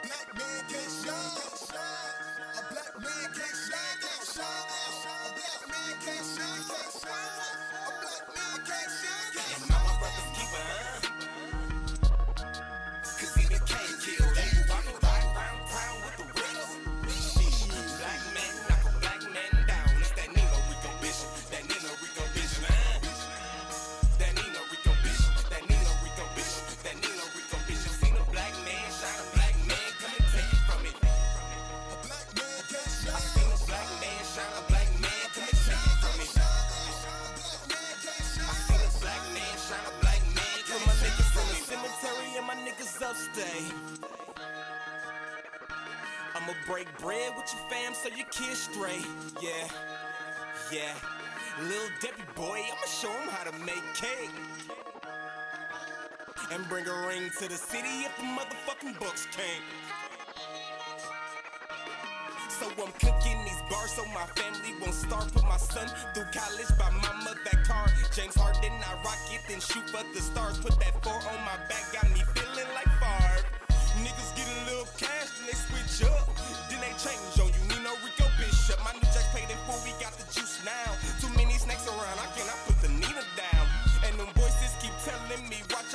black man can't shine. Upstay. I'ma break bread with your fam so your kids straight. Yeah, yeah. Little Debbie boy, I'ma show him how to make cake. And bring a ring to the city if the motherfucking books can't. So I'm cooking these bars so my family won't starve. Put my son through college, buy mama that car. James Harden, I rock it, then shoot for the stars. Put that four on my back, got me feeling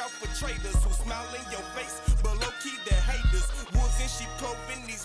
out for traders who smile in your face, but low key they're haters. Wolves in sheep clothing, these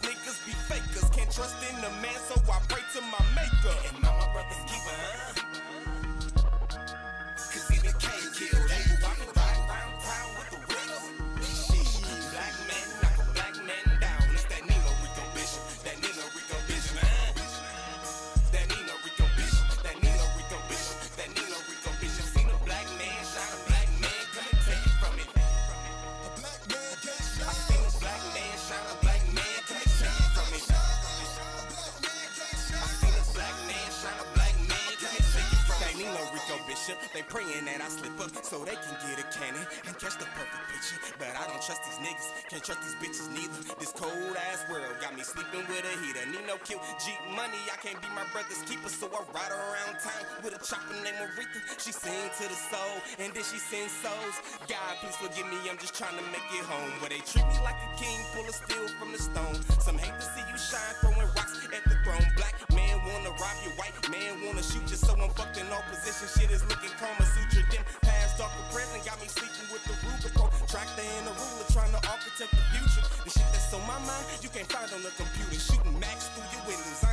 They praying that I slip up so they can get a cannon and catch the perfect picture. But I don't trust these niggas. Can't trust these bitches neither. This cold ass world got me sleeping with a heater. Need no kill Jeep money. I can't be my brother's keeper, so I ride around town with a chopper named Aretha. She sing to the soul and then she sends souls. God, please forgive me. I'm just trying to make it home. Where they treat me like a king, pull a steel from the stone. Some hate to see you shine, throwing rocks at the throne. Black man Action shit is looking Kama Sutra. Then past dark and present got me sleeping with the Rubicon. Tractor and the ruler trying to architect the future. The shit that's on my mind, you can't find on the computer. Shooting max through your windows. I